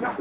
Yes.